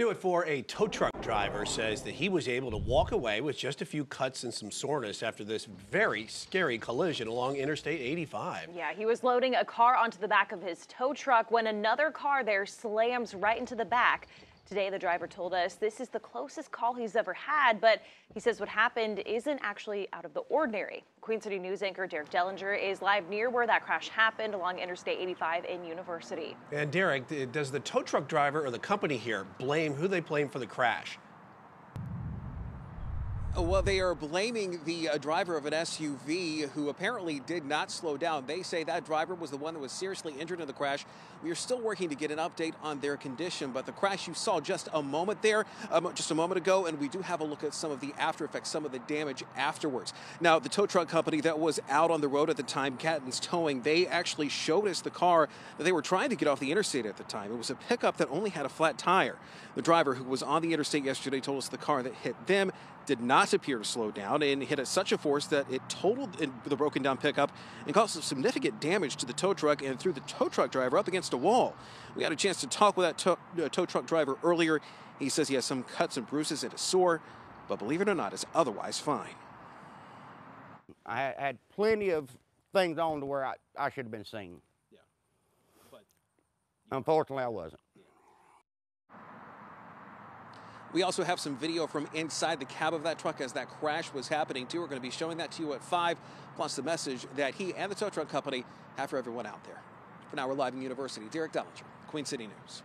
New at 4, a tow truck driver says that he was able to walk away with just a few cuts and some soreness after this very scary collision along Interstate 85. Yeah, he was loading a car onto the back of his tow truck when another car there slams right into the back. Today, the driver told us this is the closest call he's ever had, but he says what happened isn't actually out of the ordinary. Queen City News anchor Derek Dellinger is live near where that crash happened along Interstate 85 in University. And Derek, does the tow truck driver or the company here blame who they blame for the crash? Well, they are blaming the uh, driver of an SUV who apparently did not slow down. They say that driver was the one that was seriously injured in the crash. We are still working to get an update on their condition, but the crash you saw just a moment there, um, just a moment ago, and we do have a look at some of the after effects, some of the damage afterwards. Now, the tow truck company that was out on the road at the time, Catton's Towing, they actually showed us the car that they were trying to get off the interstate at the time. It was a pickup that only had a flat tire. The driver who was on the interstate yesterday told us the car that hit them did not appear to slow down and hit at such a force that it totaled the broken down pickup and caused significant damage to the tow truck and threw the tow truck driver up against a wall. We had a chance to talk with that tow, uh, tow truck driver earlier. He says he has some cuts and bruises and is sore, but believe it or not, is otherwise fine. I had plenty of things on to where I, I should have been seen. Yeah. But Unfortunately, I wasn't. We also have some video from inside the cab of that truck as that crash was happening too. We're going to be showing that to you at 5, plus the message that he and the tow truck company have for everyone out there. For now, we're live in University. Derek Dellinger, Queen City News.